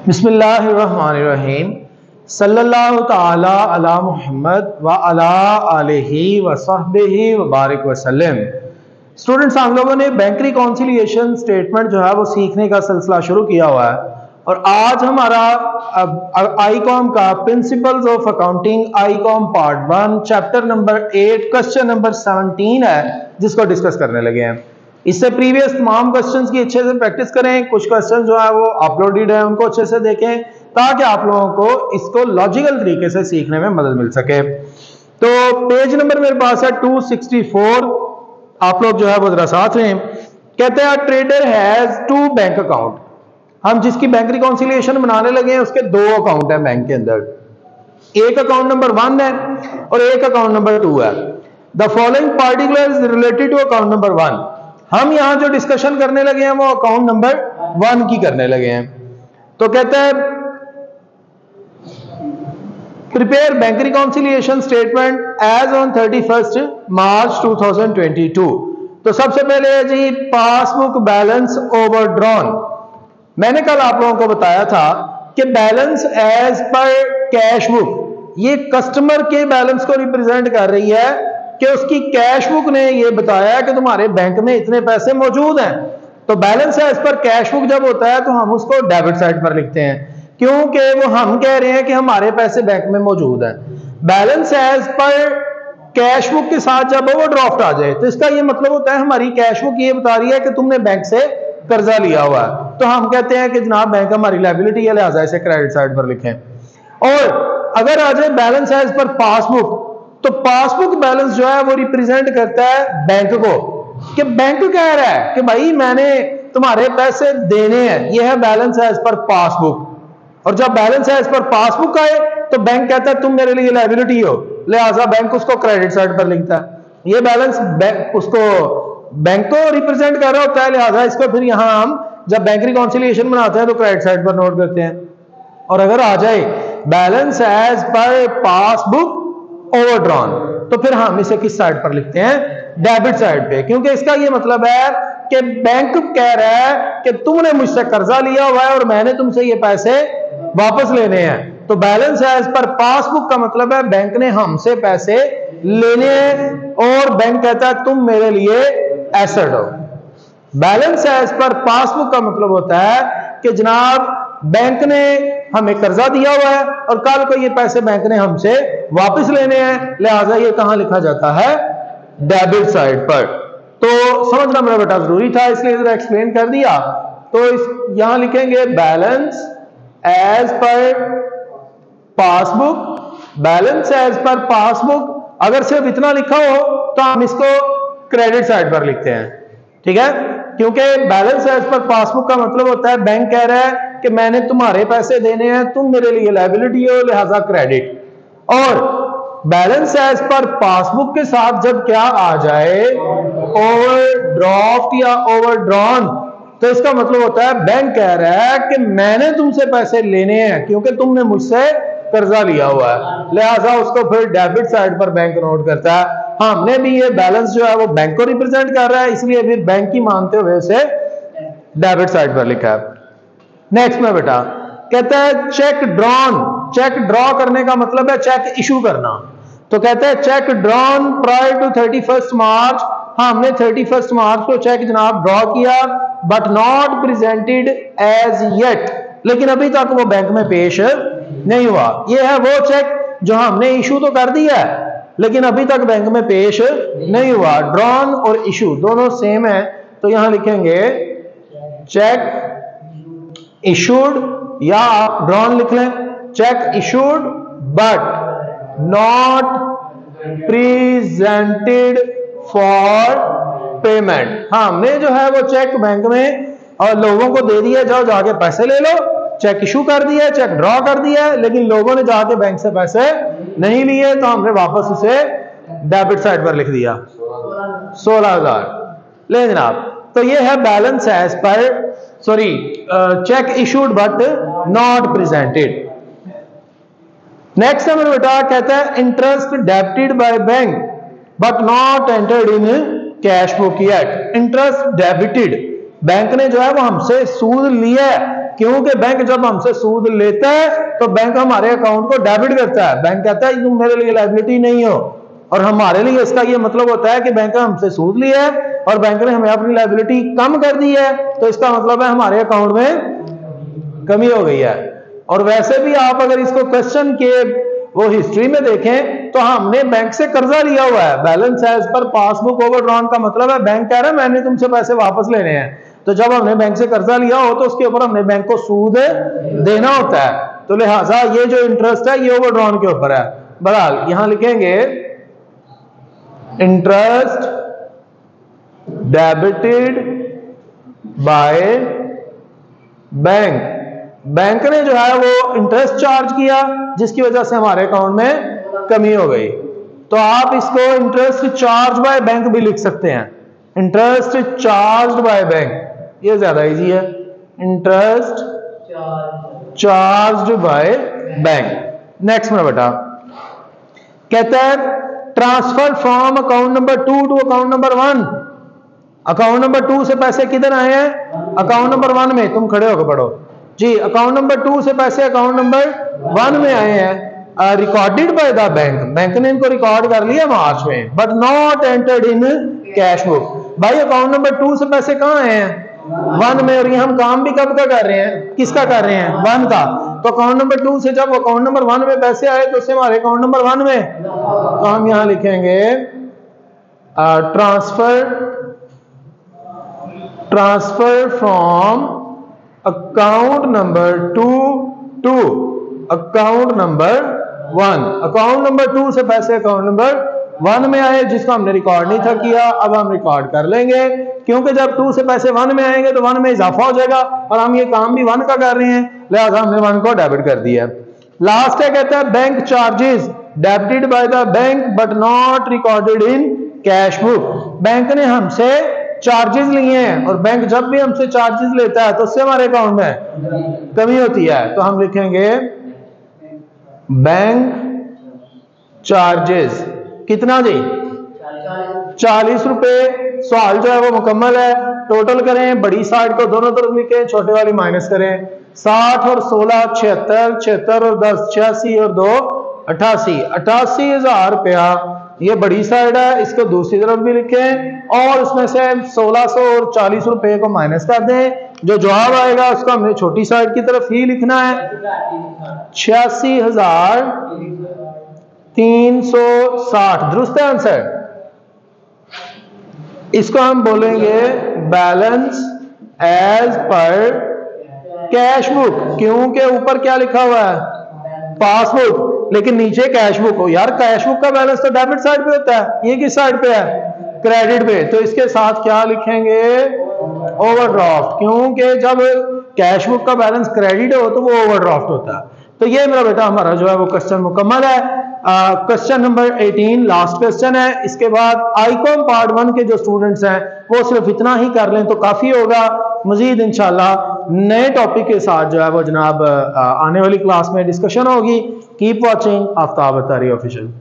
बिस्मिल्लाहिर्रहमानिर्रहीम। सल्लल्लाहु ताला अला व अला आलिहि व सहबिहि व बारिक वसल्लम स्टूडेंट्स हम लोगों ने बैंक रिकॉन्सिलिएशन स्टेटमेंट जो है वो सीखने का सिलसिला शुरू किया हुआ है। और आज हमारा आईकॉम का principles of accounting ICom part one chapter number eight question number seventeen है, जिसको डिस्कस करने लगे हैं। इससे प्रीवियस तमाम क्वेश्चंस की अच्छे से प्रैक्टिस करें। कुछ क्वेश्चन जो है, वो अपलोडेड है, उनको अच्छे से देखें, ताकि आप लोगों को इसको लॉजिकल तरीके से सीखने में मदद मिल सके। तो पेज नंबर मेरे पास है 264 आप लोग जो है, वो जरा साथ रहें। कहते हैं trader has two bank account हम जिसकी बैंक रिकॉन्सिलियेशन बनाने लगे हैं, उसके दो अकाउंट है बैंक के अंदर। एक अकाउंट नंबर वन है और एक अकाउंट नंबर टू है। The following particular is related to account number one हम यहाँ जो डिस्कशन करने लगे हैं, वो अकाउंट नंबर वन की करने लगे हैं। तो कहते हैं prepare bank reconciliation statement as on thirty first March 2022 तो सबसे पहले है जी पासबुक बैलेंस ओवरड्रॉन मैंने कल आप लोगों को बताया था कि balance as per cash book ये कस्टमर के बैलेंस को रिप्रेजेंट कर रही है कि उसकी कैश बुक ने ये बताया कि तुम्हारे बैंक में इतने पैसे मौजूद हैं। तो balance as per cash book जब होता है तो हम उसको डेबिट साइड पर लिखते हैं। क्योंकि वो हम कह रहे हैं कि हमारे पैसे बैंक में मौजूद हैं। Balance as per cash book के साथ जब वो ओवरड्राफ्ट आ जाए तो इसका ये मतलब होता है हमारी कैश बुक ये बता रही है कि तुमने बैंक से कर्जा लिया हुआ है। तो हम कहते हैं कि जनाब बैंक हमारी लाइबिलिटी है, लिहाजा इसे क्रेडिट साइड पर लिखें। और अगर आ जाए बैलेंस एज पर पासबुक तो पासबुक बैलेंस जो है वो रिप्रेजेंट करता है बैंक को कि बैंक कह रहा है कि भाई मैंने तुम्हारे पैसे देने हैं ये है बैलेंस है एज पर पासबुक। और जब बैलेंस है एज पर पासबुक आए तो बैंक कहता है, तुम मेरे लिए लाइबिलिटी हो। लिहाजा बैंक उसको क्रेडिट साइड पर लिखता है। ये बैलेंस उसको बैंक को रिप्रेजेंट कर रहा होता है, लिहाजा इसको फिर यहाँ हम जब बैंक रिकॉन्सिलियेशन बनाते हैं तो क्रेडिट साइड पर नोट करते हैं। और अगर आ जाए balance as per passbook overdrawn तो फिर हम इसे किस साइड पर लिखते हैं? डेबिट साइड पे। क्योंकि इसका ये मतलब है कि बैंक कह रहा है कि तुमने मुझसे कर्जा लिया हुआ है और मैंने तुमसे ये पैसे वापस लेने हैं। तो बैलेंस है इस पर। पासबुक का मतलब है बैंक ने हमसे पैसे लेने हैं और बैंक कहता है, तुम मेरे लिए एसेट हो। बैलेंस है इस पर। पासबुक का मतलब होता है कि जनाब बैंक ने हमें कर्जा दिया हुआ है और कल को ये पैसे बैंक ने हमसे वापस लेने हैं। लिहाजा ये कहाँ लिखा जाता है? डेबिट साइड पर। तो समझना मेरा बेटा ज़रूरी था, इसलिए जरा एक्सप्लेन कर दिया। तो इस, यहाँ लिखेंगे balance as per passbook balance as per passbook अगर सिर्फ़ इतना लिखा हो तो हम इसको क्रेडिट साइड पर लिखते हैं। ठीक है? क्योंकि बैलेंस एज पर पासबुक का मतलब होता है बैंक कह रहा है कि मैंने तुम्हारे पैसे देने हैं, तुम मेरे लिए लाइबिलिटी हो, लिहाजा क्रेडिट और बैलेंस एज पर पासबुक के साथ जब क्या आ जाए ओवरड्राफ्ट या ओवरड्रॉन तो इसका मतलब होता है बैंक कह रहा है कि मैंने तुमसे पैसे लेने हैं, क्योंकि तुमने मुझसे कर्जा लिया हुआ है। लिहाजा उसको फिर डेबिट साइड पर बैंक नोट करता है। हमने भी ये बैलेंस जो है, वो बैंक को रिप्रेजेंट कर रहा है, इसलिए फिर बैंक की मानते हुए से डेबिट साइड पर लिखा है। नेक्स्ट में बेटा, कहता है चेक ड्रॉन चेक ड्रॉ करने का मतलब है चेक इशू करना। तो कहते हैं cheque drawn prior to thirty first March हाँ हमने थर्टी फ़र्स्ट मार्च को चेक जनाब ड्रॉ किया but not presented as yet लेकिन अभी तक वो बैंक में पेश नहीं हुआ। ये है वो चेक जो हमने इशू तो कर दिया है, लेकिन अभी तक बैंक में पेश नहीं हुआ। ड्रॉन और इशू दोनों सेम है तो यहाँ लिखेंगे चेक इशूड या आप ड्रॉन लिख लें cheque issued but not presented for payment हाँ हमने जो है वो चेक बैंक में, और लोगों को दे दिया जाओ जाके पैसे ले लो। चेक इशू कर दिया चेक ड्रॉ कर दिया लेकिन लोगों ने जाके बैंक से पैसे नहीं लिए तो हमने वापस उसे डेबिट साइड पर लिख दिया। सोलह हज़ार। ले जनाब तो ये है balance as per sorry cheque issued but not presented next number बेटा कहता है interest debited by bank but not entered in cash book yet interest debited bank ने जो है वो हमसे सूद लिया है। क्योंकि बैंक जब हमसे सूद लेता है तो बैंक हमारे अकाउंट को डेबिट करता है। बैंक कहता है, तुम मेरे लिए लाइबिलिटी नहीं हो। और हमारे लिए इसका ये मतलब होता है कि बैंक हमसे सूद लिया है। और बैंक ने हमें अपनी लाइबिलिटी कम कर दी है तो इसका मतलब है हमारे अकाउंट में कमी हो गई है। और वैसे भी आप अगर इसको क्वेश्चन के वो हिस्ट्री में देखें तो हमने बैंक से कर्जा लिया हुआ है। Balance as per passbook overdrawn का मतलब है बैंक कह रहा है, मैंने तुमसे पैसे वापस लेने हैं। तो जब हमने बैंक से कर्जा लिया हो तो उसके ऊपर हमने बैंक को सूद देना होता है। तो लिहाजा ये जो इंटरेस्ट है, ये ओवरड्रॉन के ऊपर है। बहरहाल, यहाँ लिखेंगे interest debited by bank bank ने जो है वो इंटरेस्ट चार्ज किया, जिसकी वजह से हमारे अकाउंट में कमी हो गई। तो आप इसको इंटरेस्ट चार्ज बाय बैंक भी लिख सकते हैं। इंटरेस्ट चार्ज बाय बैंक ये ज़्यादा इजी है। Interest charge by bank next में बेटा। कहता है transfer from account number two to account number one account number two से पैसे किधर आए हैं? अकाउंट नंबर वन में। तुम खड़े होकर पढ़ो। जी अकाउंट नंबर टू से पैसे अकाउंट नंबर वन में आए हैं। Recorded by the bank bank ने इनको रिकॉर्ड कर लिया मार्च में but not entered in cash book भाई अकाउंट नंबर टू से पैसे कहाँ आए हैं? वन में, और ये हम काम भी कब का कर रहे हैं? किसका कर रहे हैं? वन का। तो अकाउंट नंबर टू से जब अकाउंट नंबर वन में पैसे आए तो उससे हमारे अकाउंट नंबर वन में। तो हम यहाँ लिखेंगे transfer transfer from account number two to account number one account number two से पैसे अकाउंट नंबर वन में आए, जिसको हमने रिकॉर्ड नहीं था किया, अब हम रिकॉर्ड कर लेंगे। क्योंकि जब टू से पैसे वन में आएँगे तो वन में इजाफा हो जाएगा, और हम ये काम भी वन का कर रहे हैं। लिहाजा हमने वन को डेबिट कर दिया। लास्ट है कहता है? Bank charges debited by the bank but not recorded in cash book bank ने हमसे चार्जेस लिए हैं और बैंक जब भी हमसे चार्जेस लेता है तो उससे हमारे अकाउंट में कमी होती है। तो हम लिखेंगे बैंक चार्जेस कितना जी? चालीस रुपए। सवाल जो है वो मुकम्मल है। टोटल करें, बड़ी साइड को दोनों तरफ़ लिखें, छोटे वाली माइनस करें। साठ और सोलह, छिहत्तर छिहत्तर और दस, छियासी और दो, अठासी। अठासी हज़ार रुपया ये बड़ी साइड है, इसको दूसरी तरफ़ भी लिखें और उसमें से 1600 और 40 रुपए को माइनस कर दें। जो जवाब आएगा, उसको हमने छोटी साइड की तरफ़ ही लिखना है। छियासी हज़ार तीन सौ साठ। दुरुस्त है आंसर इसको हम बोलेंगे balance as per cash book क्योंकि ऊपर क्या लिखा हुआ है? पासबुक लेकिन नीचे कैश बुक हो। यार कैश बुक का बैलेंस तो डेबिट साइड पे होता है, ये किस साइड पे है? क्रेडिट पे। तो इसके साथ क्या लिखेंगे? ओवरड्राफ्ट क्योंकि जब कैश बुक का बैलेंस क्रेडिट हो तो वो ओवरड्राफ्ट होता है। तो ये मेरा बेटा, हमारा जो है, वो क्वेश्चन मुकम्मल है। क्वेश्चन नंबर 18 लास्ट क्वेश्चन है। इसके बाद आईकॉम पार्ट वन के जो स्टूडेंट्स हैं, वो सिर्फ़ इतना ही कर लें तो काफ़ी होगा। मजीद इंशाल्लाह नए टॉपिक के साथ जो है वो जनाब आने वाली क्लास में डिस्कशन होगी। कीप वॉचिंग आफ्ताब तारी ऑफिशियल